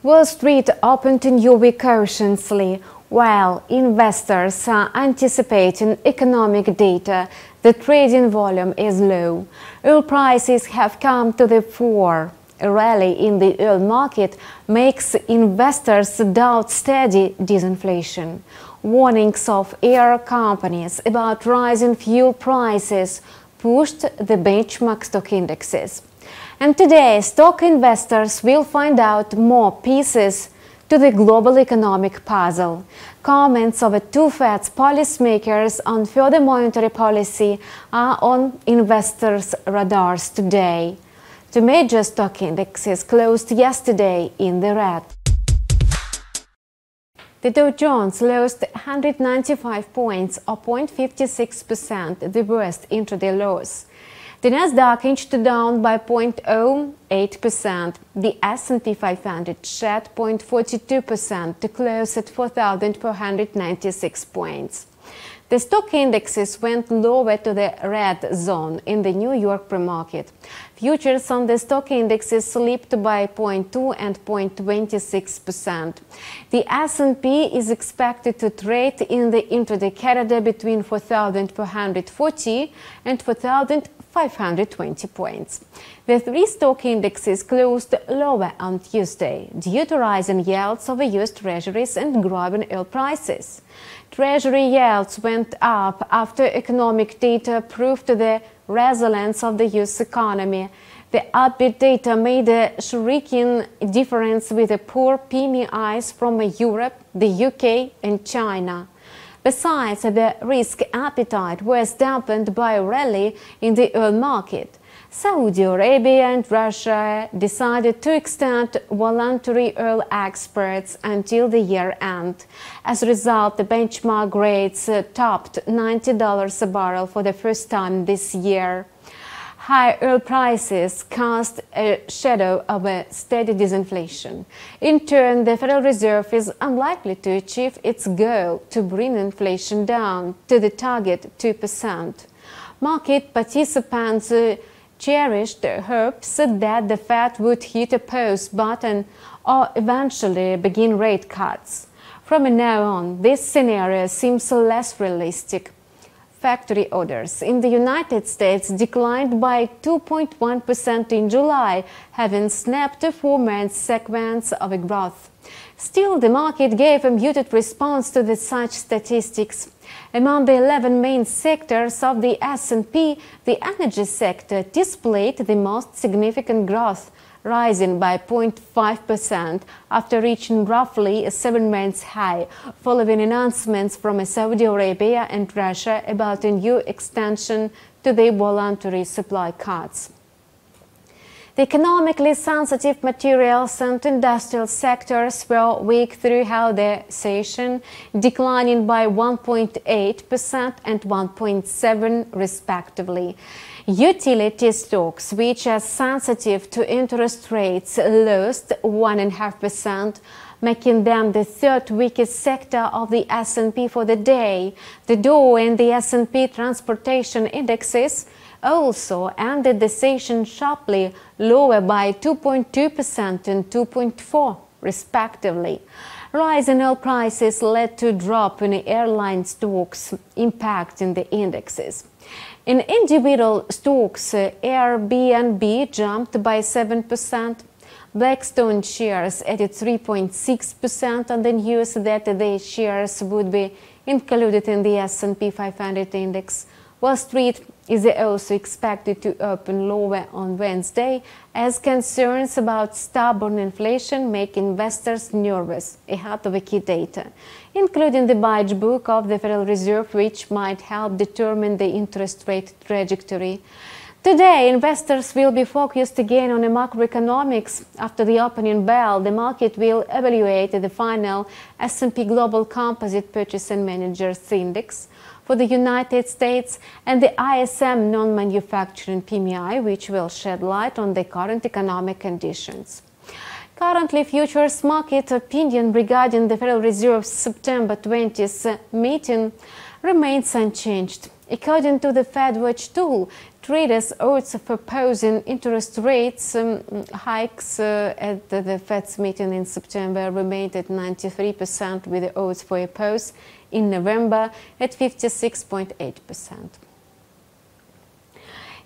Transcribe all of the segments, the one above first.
Wall Street opened new cautiously, while investors are anticipating economic data. The trading volume is low. Oil prices have come to the fore. A rally in the oil market makes investors doubt steady disinflation. Warnings of air companies about rising fuel prices pushed the benchmark stock indexes. And today, stock investors will find out more pieces to the global economic puzzle. Comments of the two Fed's policymakers on further monetary policy are on investors' radars today. The major stock indexes closed yesterday in the red. The Dow Jones lost 195 points or 0.56%, the worst intraday loss. The Nasdaq inched down by 0.08%. The S&P 500 shed 0.42% to close at 4,496 points. The stock indexes went lower to the red zone in the New York pre-market. Futures on the stock indexes slipped by 0.2 and 0.26%. The S&P is expected to trade in the intraday corridor between 4,440 and 4,000 520 points. The three stock indexes closed lower on Tuesday due to rising yields of U.S. Treasuries and growing oil prices. Treasury yields went up after economic data proved the resilience of the U.S. economy. The upbeat data made a shrinking difference with the poor PMIs from Europe, the UK and China. Besides, the risk appetite was dampened by a rally in the oil market. Saudi Arabia and Russia decided to extend voluntary oil exports until the year end. As a result, the benchmark rates topped $90 a barrel for the first time this year. High oil prices cast a shadow of a steady disinflation. In turn, the Federal Reserve is unlikely to achieve its goal to bring inflation down to the target 2%. Market participants uh, cherished hopes that the Fed would hit a pause button or eventually begin rate cuts. From now on, this scenario seems less realistic factory orders in the United States declined by 2.1% in July, having snapped a four-month sequence of growth. Still, the market gave a muted response to the such statistics. Among the 11 main sectors of the S&P, the energy sector displayed the most significant growth, rising by 0.5% after reaching roughly a seven months high, following announcements from Saudi Arabia and Russia about a new extension to the voluntary supply cuts. The economically sensitive materials and industrial sectors were weak throughout the session, declining by 1.8% and 1.7% respectively. Utility stocks, which are sensitive to interest rates, lost 1.5%, making them the third weakest sector of the S&P for the day. The Dow and the S&P transportation indexes also ended the session sharply lower by 2.2% and 2.4 respectively. Rise in oil prices led to a drop in airline stocks, impacting the indexes. In individual stocks, Airbnb jumped by 7%. Blackstone shares added 3.6% on the news that the shares would be included in the S&P 500 index. Wall Street is also expected to open lower on Wednesday as concerns about stubborn inflation make investors nervous ahead of key data, including the Beige Book of the Federal Reserve, which might help determine the interest rate trajectory. Today, investors will be focused again on macroeconomics. After the opening bell, the market will evaluate the final S&P Global Composite Purchasing Managers Index for the United States and the ISM non-manufacturing PMI, which will shed light on the current economic conditions. Currently, futures market opinion regarding the Federal Reserve's September 20th meeting remains unchanged. According to the FedWatch tool, traders odds of proposing interest rates um, hikes uh, at the, the Fed's meeting in September remained at 93% with the odds for a pause in November at 56.8%.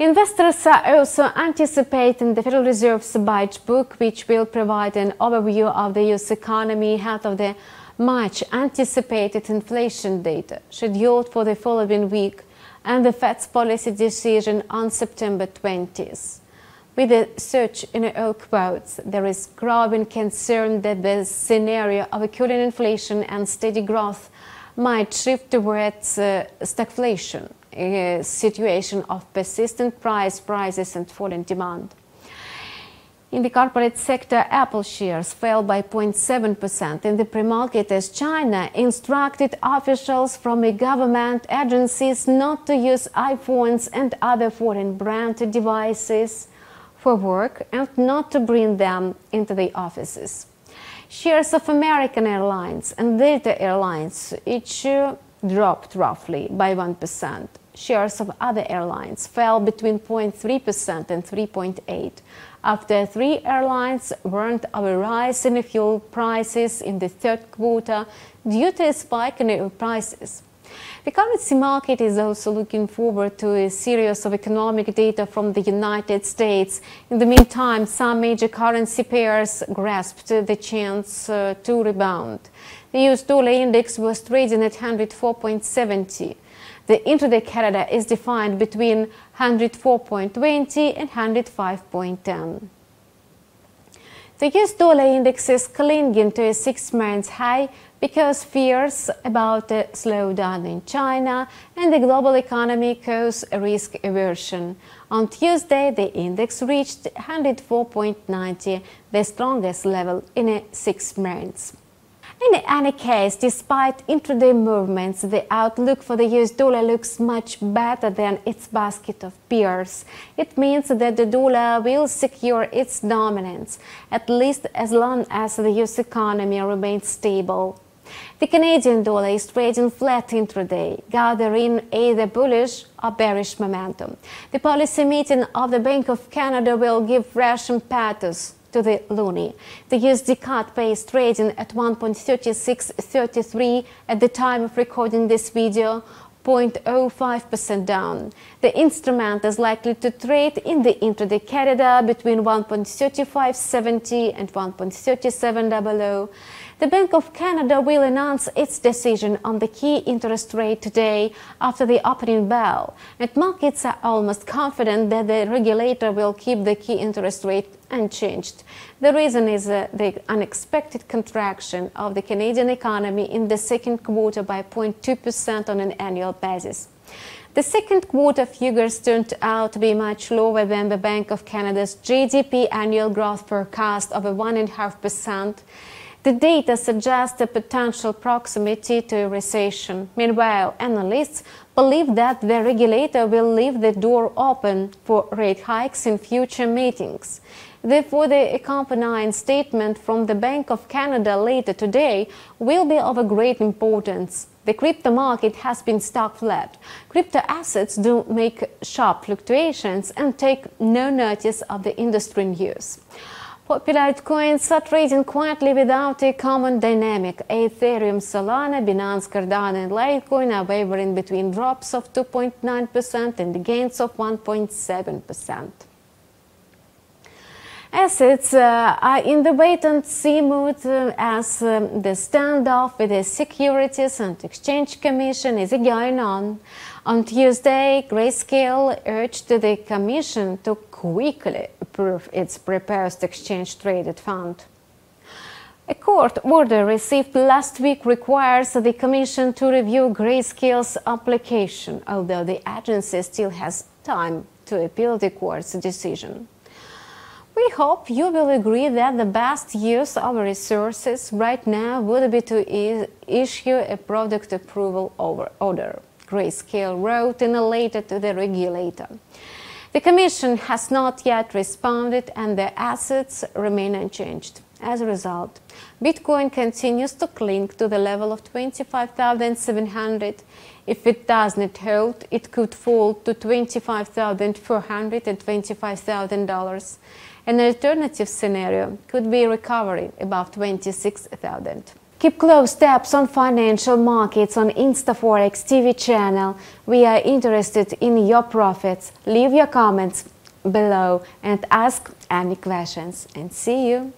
Investors are also anticipating the Federal Reserve's Beige Book, which will provide an overview of the U.S. economy ahead of the much anticipated inflation data scheduled for the following week and the Fed's policy decision on September 20th. With the surge in oil quotes, there is growing concern that the scenario of cooling inflation and steady growth might shift towards uh, stagflation, a situation of persistent price rises and falling demand. In the corporate sector, Apple shares fell by 0.7% in the pre-market as China instructed officials from government agencies not to use iPhones and other foreign brand devices for work and not to bring them into the offices. Shares of American Airlines and Delta Airlines each dropped roughly by 1%. Shares of other airlines fell between 0.3% and 3.8%, after three airlines warned of a rise in fuel prices in the third quarter due to a spike in oil prices. The currency market is also looking forward to a series of economic data from the United States. In the meantime, some major currency pairs grasped the chance uh, to rebound. The US dollar index was trading at 104.70. The intraday Canada is defined between 104.20 and 105.10. The US dollar index is clinging to a six month high because fears about a slowdown in China and the global economy cause risk aversion. On Tuesday, the index reached 104.90, the strongest level in six months. In any case, despite intraday movements, the outlook for the US dollar looks much better than its basket of peers. It means that the dollar will secure its dominance, at least as long as the US economy remains stable. The Canadian dollar is trading flat intraday, gathering either bullish or bearish momentum. The policy meeting of the Bank of Canada will give fresh impetus to the loonie. The USD CAD pace trading at 1.3633 at the time of recording this video, 0.05% down. The instrument is likely to trade in the intraday corridor between 1.3570 and 1.3700. The Bank of Canada will announce its decision on the key interest rate today after the opening bell, and markets are almost confident that the regulator will keep the key interest rate unchanged. The reason is uh, the unexpected contraction of the Canadian economy in the second quarter by 0.2% on an annual basis. The second quarter figures turned out to be much lower than the Bank of Canada's GDP annual growth forecast of 1.5%. The data suggests a potential proximity to a recession. Meanwhile, analysts believe that the regulator will leave the door open for rate hikes in future meetings. Therefore, the accompanying statement from the Bank of Canada later today will be of a great importance. The crypto market has been stock flat. Crypto assets do make sharp fluctuations and take no notice of the industry news. Popular coins are trading quietly without a common dynamic. Ethereum, Solana, Binance, Cardano and Litecoin are wavering between drops of 2.9% and gains of 1.7%. Assets uh, are in the wait-and-see mood uh, as um, the standoff with the Securities and Exchange Commission is going on. On Tuesday, Grayscale urged the Commission to quickly approve its proposed exchange-traded fund. A court order received last week requires the Commission to review Grayscale's application, although the agency still has time to appeal the court's decision. We hope you will agree that the best use of resources right now would be to issue a product approval order. Grayscale wrote in a letter to the regulator. The Commission has not yet responded and the assets remain unchanged. As a result, Bitcoin continues to cling to the level of 25,700. If it does not hold, it could fall to $25,400 and $25,000. An alternative scenario could be recovery above 26,000. Keep close tabs on financial markets on InstaForex TV channel. We are interested in your profits. Leave your comments below and ask any questions and see you.